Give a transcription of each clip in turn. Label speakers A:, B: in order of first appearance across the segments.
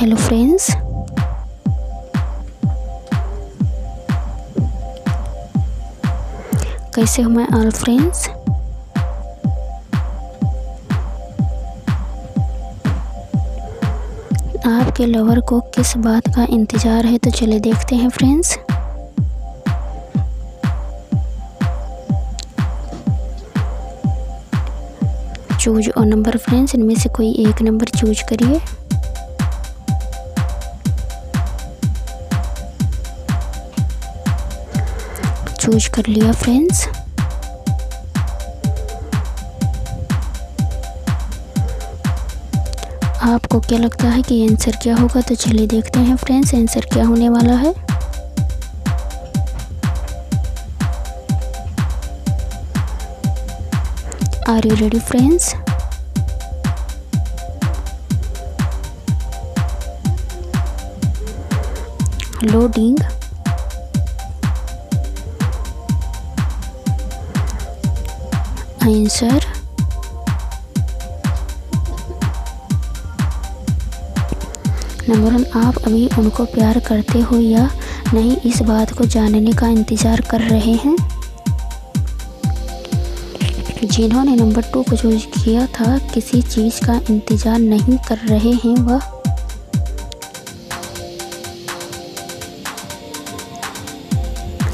A: Hello friends कैसे हो मैं ऑल फ्रेंड्स आपके लवर को किस बात का इंतज़ार है तो चले देखते हैं फ्रेंड्स चूज़ और नंबर फ्रेंड्स इनमें से कोई एक नंबर चूज़ करिए. चूज़ कर लिया फ्रेंड्स आपको क्या लगता है कि आंसर क्या होगा? तो चलिए देखते हैं फ्रेंड्स आंसर क्या होने वाला है? Are you ready friends loading answer number one आप अभी उनको प्यार करते हो या नहीं, इस बात को जानने का इंतज़ार कर रहे हैं? जिन्होंने नंबर टू को चूज़ किया था, किसी चीज़ का इंतज़ार नहीं कर रहे हैं वह?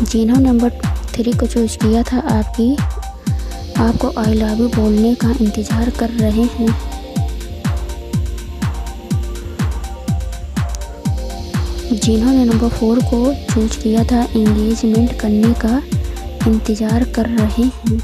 A: जिन्होंने नंबर थ्री को चूज़ किया था, आपकी आपको आई लव यू बोलने का इंतज़ार कर रहे हैं। जिन्होंने नंबर फोर को चूज़ किया था इंगेजमेंट करने का इंतज़ार कर रहे हैं।